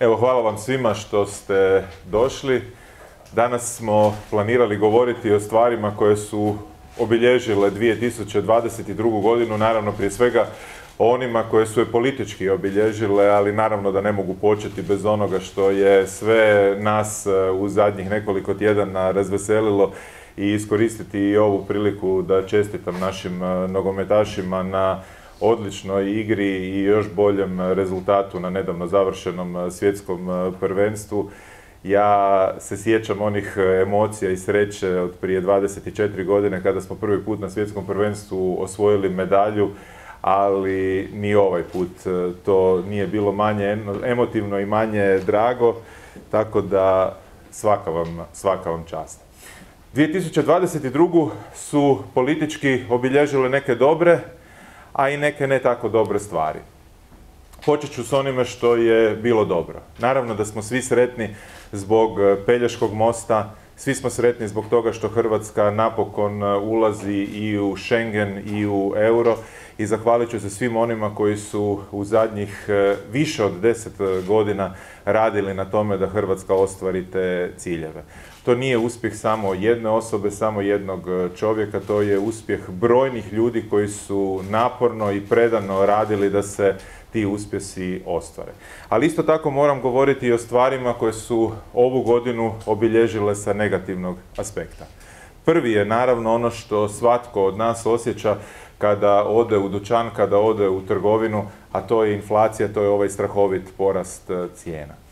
Evo, hvala vam svima što ste došli. Danas smo planirali govoriti o stvarima koje su obilježile 2022. godinu, naravno prije svega o onima koje su je politički obilježile, ali naravno da ne mogu početi bez onoga što je sve nas e, u zadnjih nekoliko tjedana razveselilo i iskoristiti i ovu priliku da čestitam našim e, nogometašima na odličnoj igri i još boljem rezultatu na nedavno završenom e, svjetskom e, prvenstvu. Ja se sjećam onih emocija i sreće od prije 24 godine kada smo prvi put na svjetskom prvenstvu osvojili medalju, ali ni ovaj put to nije bilo manje emotivno i manje drago, tako da svaka vam, svaka vam čast. 2022. su politički obilježile neke dobre, a i neke ne tako dobre stvari. Počet ću s onime što je bilo dobro. Naravno da smo svi sretni zbog e, Pelješkog mosta, svi smo sretni zbog toga što Hrvatska napokon e, ulazi i u Schengen i u euro i zahvalit ću se svim onima koji su u zadnjih e, više od deset godina radili na tome da Hrvatska ostvari te ciljeve. To nije uspjeh samo jedne osobe, samo jednog e, čovjeka, to je uspjeh brojnih ljudi koji su naporno i predano radili da se ti uspjesi ostvare. Ali isto tako moram govoriti i o stvarima koje su ovu godinu obilježile sa negativnog aspekta. Prvi je naravno ono što svatko od nas osjeća kada ode u dućan, kada ode u trgovinu, a to je inflacija, to je ovaj strahovit porast e, cijena.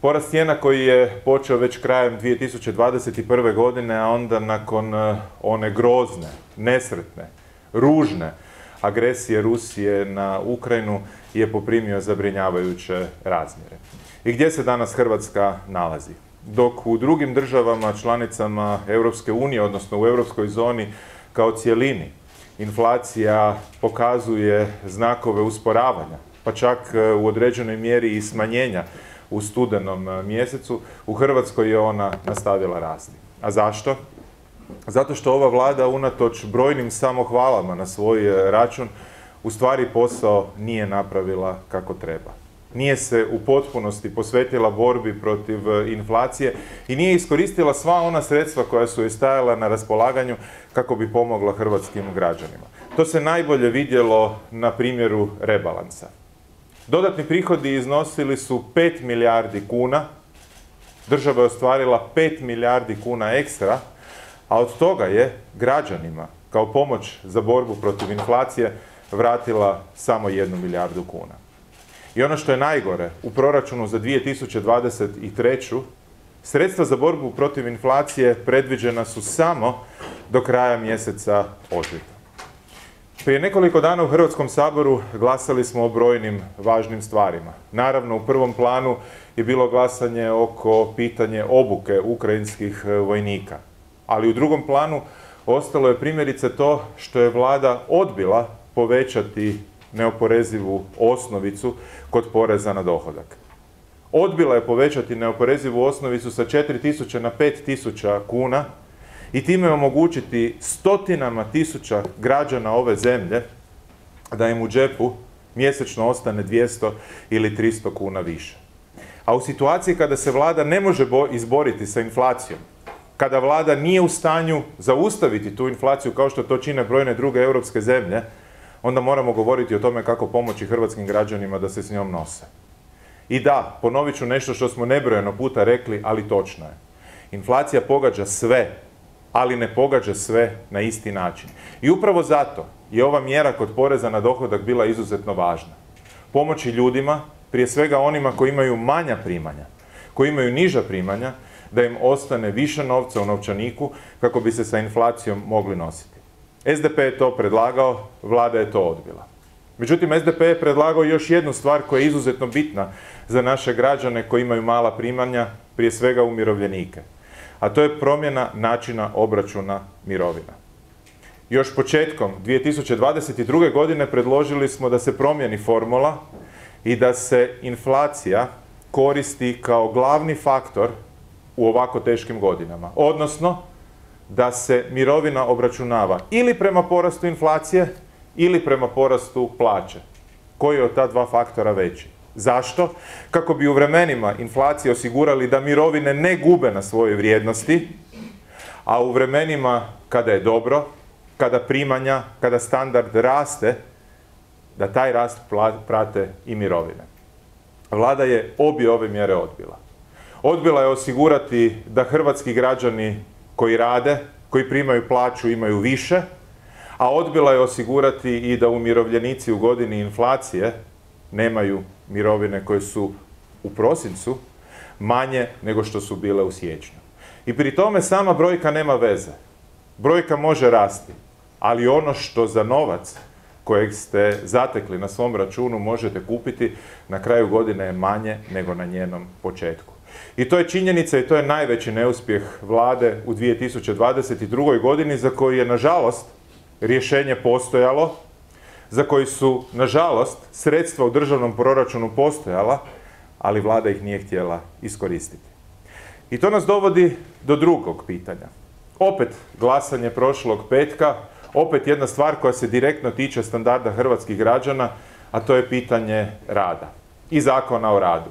Porast cijena koji je počeo već krajem 2021. godine, a onda nakon e, one grozne, nesretne, ružne agresije Rusije na Ukrajinu je poprimio zabrinjavajuće razmjere. I gdje se danas Hrvatska nalazi? Dok u drugim državama, članicama Europske unije, odnosno u europskoj zoni kao cjelini, inflacija pokazuje znakove usporavanja, pa čak e, u određenoj mjeri i smanjenja u studenom e, mjesecu, u Hrvatskoj je ona nastavila rasti. A zašto? Zato što ova vlada unatoč brojnim samohvalama na svoj e, račun u stvari posao nije napravila kako treba. Nije se u potpunosti posvetila borbi protiv e, inflacije i nije iskoristila sva ona sredstva koja su joj stajala na raspolaganju kako bi pomogla hrvatskim građanima. To se najbolje vidjelo na primjeru rebalansa. Dodatni prihodi iznosili su 5 milijardi kuna, država je ostvarila 5 milijardi kuna ekstra, a od toga je građanima kao pomoć za borbu protiv inflacije vratila samo 1 milijardu kuna. I ono što je najgore, u proračunu za 2023. sredstva za borbu protiv inflacije predviđena su samo do kraja mjeseca ožujka. Prije nekoliko dana u Hrvatskom saboru glasali smo o brojnim važnim stvarima. Naravno, u prvom planu je bilo glasanje oko pitanje obuke ukrajinskih e, vojnika. Ali u drugom planu ostalo je primjerice to što je vlada odbila povećati neoporezivu osnovicu kod poreza na dohodak. Odbila je povećati neoporezivu osnovicu sa 4.000 na 5.000 kuna i time omogućiti stotinama tisuća građana ove zemlje da im u džepu mjesečno ostane 200 ili 300 kuna više. A u situaciji kada se vlada ne može izboriti sa inflacijom, kada vlada nije u stanju zaustaviti tu inflaciju kao što to čine brojne druge europske zemlje, onda moramo govoriti o tome kako pomoći hrvatskim građanima da se s njom nose. I da, ponovit ću nešto što smo nebrojeno puta rekli, ali točno je. Inflacija pogađa sve ali ne pogađa sve na isti način. I upravo zato je ova mjera kod poreza na dohodak bila izuzetno važna. Pomoći ljudima, prije svega onima koji imaju manja primanja, koji imaju niža primanja, da im ostane više novca u novčaniku kako bi se sa inflacijom mogli nositi. SDP je to predlagao, vlada je to odbila. Međutim, SDP je predlagao još jednu stvar koja je izuzetno bitna za naše građane koji imaju mala primanja, prije svega umirovljenike a to je promjena načina obračuna mirovina. Još početkom 2022. godine predložili smo da se promijeni formula i da se inflacija koristi kao glavni faktor u ovako teškim godinama. Odnosno, da se mirovina obračunava ili prema porastu inflacije ili prema porastu plaće. Koji je od ta dva faktora veći? Zašto? Kako bi u vremenima inflacije osigurali da mirovine ne gube na svojoj vrijednosti, a u vremenima kada je dobro, kada primanja, kada standard raste, da taj rast prate i mirovine. Vlada je obje ove mjere odbila. Odbila je osigurati da hrvatski građani koji rade, koji primaju plaću imaju više, a odbila je osigurati i da umirovljenici u godini inflacije nemaju mirovine koje su u prosincu manje nego što su bile u siječnju. I pri tome sama brojka nema veze. Brojka može rasti, ali ono što za novac kojeg ste zatekli na svom računu možete kupiti na kraju godine je manje nego na njenom početku. I to je činjenica i to je najveći neuspjeh vlade u 2022. godini za koji je nažalost rješenje postojalo, za koji su nažalost sredstva u državnom proračunu postojala, ali vlada ih nije htjela iskoristiti. I to nas dovodi do drugog pitanja. Opet glasanje prošlog petka, opet jedna stvar koja se direktno tiče standarda hrvatskih građana, a to je pitanje rada i zakona o radu.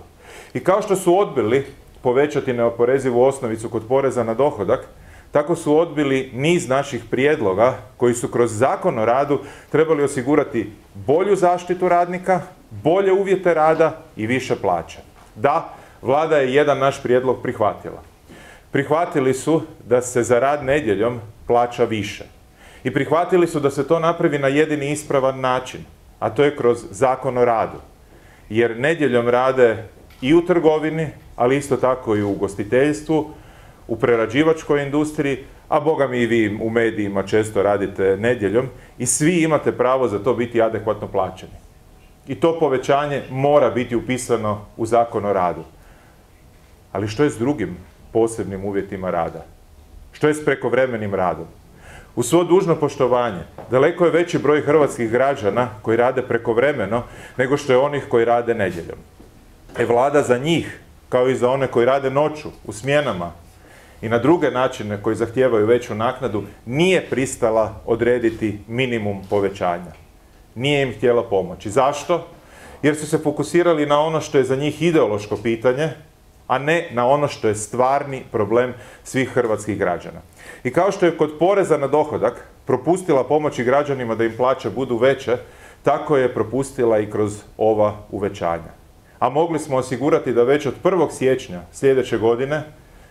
I kao što su odbili povećati neoporezivu osnovicu kod poreza na dohodak, tako su odbili niz naših prijedloga koji su kroz zakon o radu trebali osigurati bolju zaštitu radnika, bolje uvjete rada i više plaće. Da, vlada je jedan naš prijedlog prihvatila. Prihvatili su da se za rad nedjeljom plaća više. I prihvatili su da se to napravi na jedini ispravan način, a to je kroz zakon o radu. Jer nedjeljom rade i u trgovini, ali isto tako i u ugostiteljstvu, u prerađivačkoj industriji, a boga mi i vi u medijima često radite nedjeljom i svi imate pravo za to biti adekvatno plaćeni. I to povećanje mora biti upisano u zakon o radu. Ali što je s drugim posebnim uvjetima rada? Što je s prekovremenim radom? U svo dužno poštovanje, daleko je veći broj hrvatskih građana koji rade prekovremeno nego što je onih koji rade nedjeljom. E vlada za njih, kao i za one koji rade noću, u smjenama i na druge načine koji zahtijevaju veću naknadu, nije pristala odrediti minimum povećanja. Nije im htjela pomoći. Zašto? Jer su se fokusirali na ono što je za njih ideološko pitanje, a ne na ono što je stvarni problem svih hrvatskih građana. I kao što je kod poreza na dohodak propustila pomoći građanima da im plaće budu veće, tako je propustila i kroz ova uvećanja a mogli smo osigurati da već od 1. siječnja sljedeće godine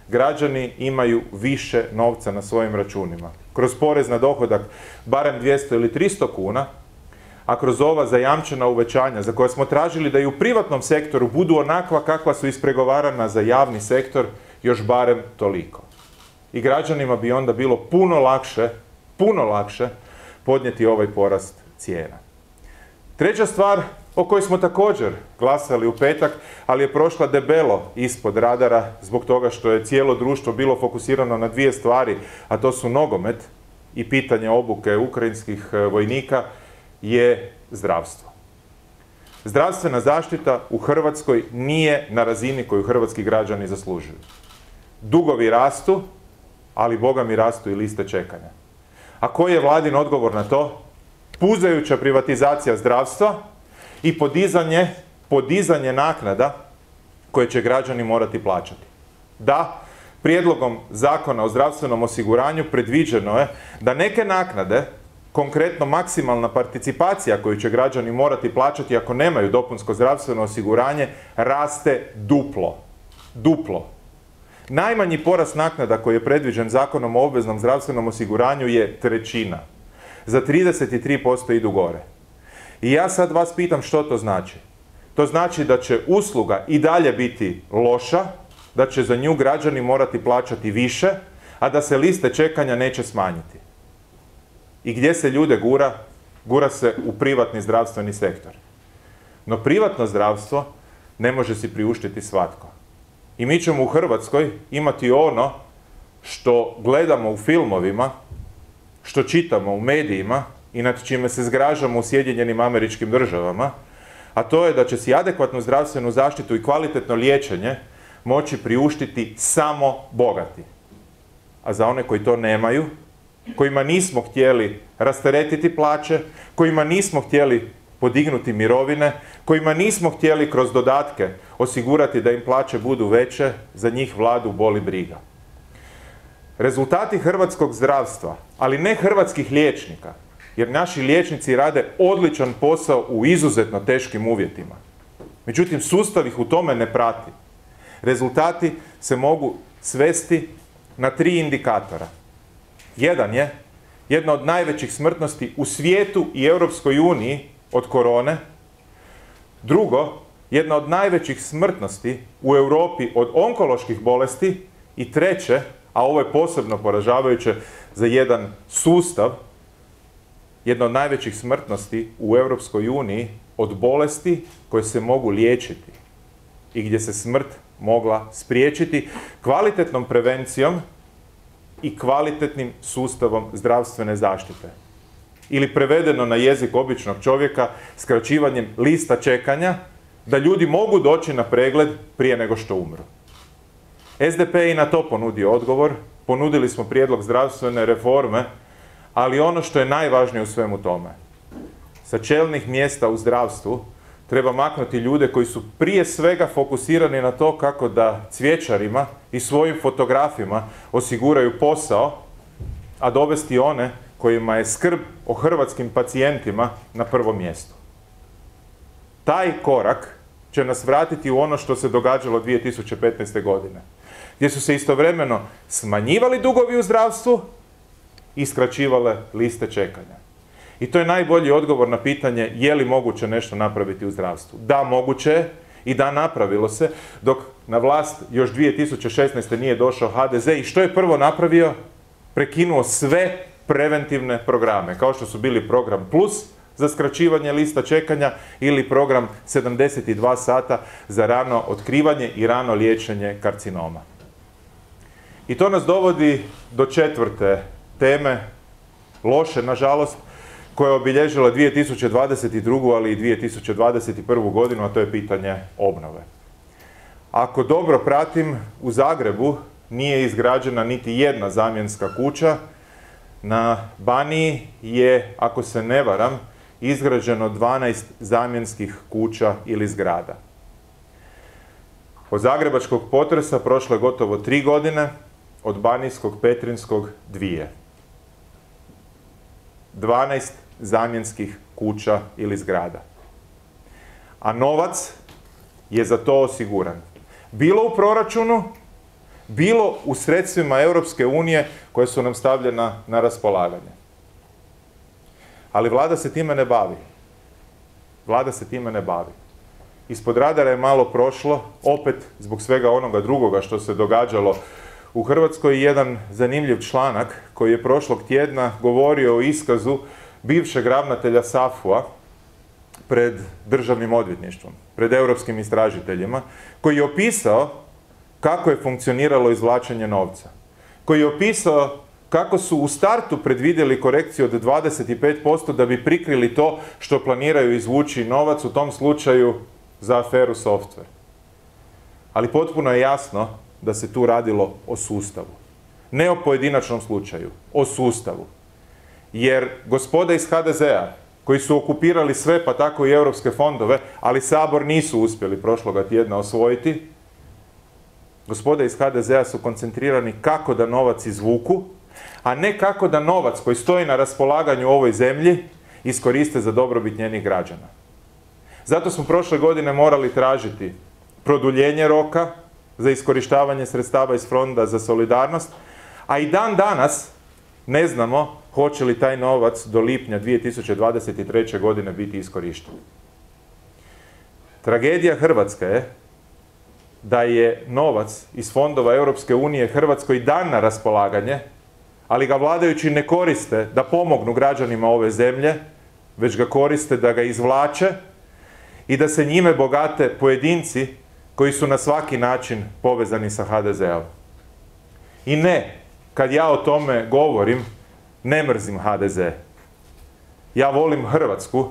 građani imaju više novca na svojim računima. Kroz porez na dohodak barem 200 ili 300 kuna, a kroz ova zajamčena uvećanja za koje smo tražili da i u privatnom sektoru budu onakva kakva su ispregovarana za javni sektor, još barem toliko. I građanima bi onda bilo puno lakše, puno lakše podnijeti ovaj porast cijena. Treća stvar o kojoj smo također glasali u petak, ali je prošla debelo ispod radara zbog toga što je cijelo društvo bilo fokusirano na dvije stvari, a to su nogomet i pitanje obuke ukrajinskih e, vojnika, je zdravstvo. Zdravstvena zaštita u Hrvatskoj nije na razini koju hrvatski građani zaslužuju. Dugovi rastu, ali boga mi rastu i liste čekanja. A koji je vladin odgovor na to? Puzajuća privatizacija zdravstva i podizanje, podizanje naknada koje će građani morati plaćati. Da, prijedlogom zakona o zdravstvenom osiguranju predviđeno je da neke naknade, konkretno maksimalna participacija koju će građani morati plaćati ako nemaju dopunsko zdravstveno osiguranje, raste duplo. Duplo. Najmanji porast naknada koji je predviđen zakonom o obveznom zdravstvenom osiguranju je trećina. Za 33% idu gore. I ja sad vas pitam što to znači. To znači da će usluga i dalje biti loša, da će za nju građani morati plaćati više, a da se liste čekanja neće smanjiti. I gdje se ljude gura? Gura se u privatni zdravstveni sektor. No privatno zdravstvo ne može si priuštiti svatko. I mi ćemo u Hrvatskoj imati ono što gledamo u filmovima, što čitamo u medijima, i nad čime se zgražamo u Sjedinjenim američkim državama, a to je da će si adekvatnu zdravstvenu zaštitu i kvalitetno liječenje moći priuštiti samo bogati. A za one koji to nemaju, kojima nismo htjeli rasteretiti plaće, kojima nismo htjeli podignuti mirovine, kojima nismo htjeli kroz dodatke osigurati da im plaće budu veće, za njih vladu boli briga. Rezultati hrvatskog zdravstva, ali ne hrvatskih liječnika, jer naši liječnici rade odličan posao u izuzetno teškim uvjetima. Međutim, sustav ih u tome ne prati. Rezultati se mogu svesti na tri indikatora. Jedan je jedna od najvećih smrtnosti u svijetu i Europskoj uniji od korone. Drugo, jedna od najvećih smrtnosti u Europi od onkoloških bolesti. I treće, a ovo je posebno poražavajuće za jedan sustav, jedna od najvećih smrtnosti u Europskoj uniji od bolesti koje se mogu liječiti i gdje se smrt mogla spriječiti kvalitetnom prevencijom i kvalitetnim sustavom zdravstvene zaštite. Ili prevedeno na jezik običnog čovjeka, skraćivanjem lista čekanja, da ljudi mogu doći na pregled prije nego što umru. SDP je i na to ponudio odgovor, ponudili smo prijedlog zdravstvene reforme, ali ono što je najvažnije u svemu tome, sa čelnih mjesta u zdravstvu treba maknuti ljude koji su prije svega fokusirani na to kako da cvjećarima i svojim fotografima osiguraju posao, a dovesti one kojima je skrb o hrvatskim pacijentima na prvom mjestu. Taj korak će nas vratiti u ono što se događalo 2015. godine, gdje su se istovremeno smanjivali dugovi u zdravstvu i skraćivale liste čekanja. I to je najbolji odgovor na pitanje je li moguće nešto napraviti u zdravstvu. Da, moguće je i da, napravilo se, dok na vlast još 2016. nije došao HDZ i što je prvo napravio? Prekinuo sve preventivne programe, kao što su bili program Plus za skraćivanje lista čekanja ili program 72 sata za rano otkrivanje i rano liječenje karcinoma. I to nas dovodi do četvrte teme, loše nažalost, koja je obilježila 2022. ali i 2021. godinu, a to je pitanje obnove. Ako dobro pratim, u Zagrebu nije izgrađena niti jedna zamjenska kuća. Na Baniji je, ako se ne varam, izgrađeno 12 zamjenskih kuća ili zgrada. Od zagrebačkog potresa prošlo je gotovo tri godine, od banijskog petrinskog dvije. 12 zamjenskih kuća ili zgrada. A novac je za to osiguran. Bilo u proračunu, bilo u sredstvima Europske unije koje su nam stavljena na raspolaganje. Ali vlada se time ne bavi. Vlada se time ne bavi. Ispod radara je malo prošlo, opet zbog svega onoga drugoga što se događalo u Hrvatskoj jedan zanimljiv članak koji je prošlog tjedna govorio o iskazu bivšeg ravnatelja SAFU-a pred državnim odvjetništvom, pred europskim istražiteljima, koji je opisao kako je funkcioniralo izvlačenje novca. Koji je opisao kako su u startu predvidjeli korekciju od 25% da bi prikrili to što planiraju izvući novac, u tom slučaju za aferu software. Ali potpuno je jasno da se tu radilo o sustavu. Ne o pojedinačnom slučaju, o sustavu. Jer gospoda iz HDZ-a, koji su okupirali sve, pa tako i europske fondove, ali Sabor nisu uspjeli prošloga tjedna osvojiti, gospoda iz HDZ-a su koncentrirani kako da novac izvuku, a ne kako da novac koji stoji na raspolaganju u ovoj zemlji iskoriste za dobrobit njenih građana. Zato smo prošle godine morali tražiti produljenje roka za iskorištavanje sredstava iz Fonda za solidarnost, a i dan danas ne znamo hoće li taj novac do lipnja 2023. godine biti iskorišten. Tragedija Hrvatske je da je novac iz fondova Europske unije Hrvatskoj dan na raspolaganje, ali ga vladajući ne koriste da pomognu građanima ove zemlje, već ga koriste da ga izvlače i da se njime bogate pojedinci koji su na svaki način povezani sa HDZ-om. I ne, kad ja o tome govorim, ne mrzim HDZ. Ja volim Hrvatsku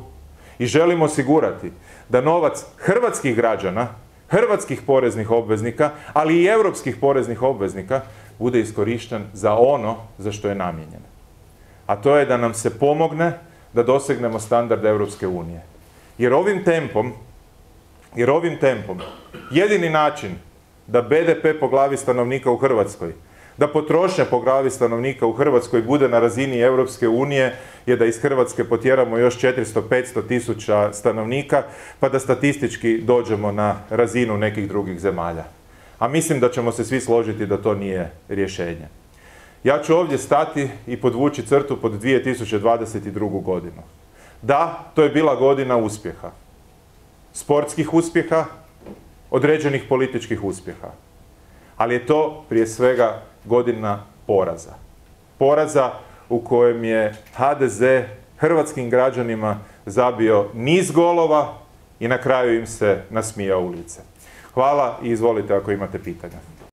i želim osigurati da novac hrvatskih građana, hrvatskih poreznih obveznika, ali i europskih poreznih obveznika bude iskorišten za ono za što je namijenjen. A to je da nam se pomogne da dosegnemo standard Europske unije. Jer ovim tempom, jer ovim tempom, jedini način da BDP po glavi stanovnika u Hrvatskoj, da potrošnja po glavi stanovnika u Hrvatskoj bude na razini Europske unije je da iz Hrvatske potjeramo još 400-500 tisuća stanovnika, pa da statistički dođemo na razinu nekih drugih zemalja. A mislim da ćemo se svi složiti da to nije rješenje. Ja ću ovdje stati i podvući crtu pod 2022. godinu. Da, to je bila godina uspjeha. Sportskih uspjeha, određenih političkih uspjeha. Ali je to prije svega godina poraza. Poraza u kojem je HDZ hrvatskim građanima zabio niz golova i na kraju im se nasmijao u lice. Hvala i izvolite ako imate pitanja.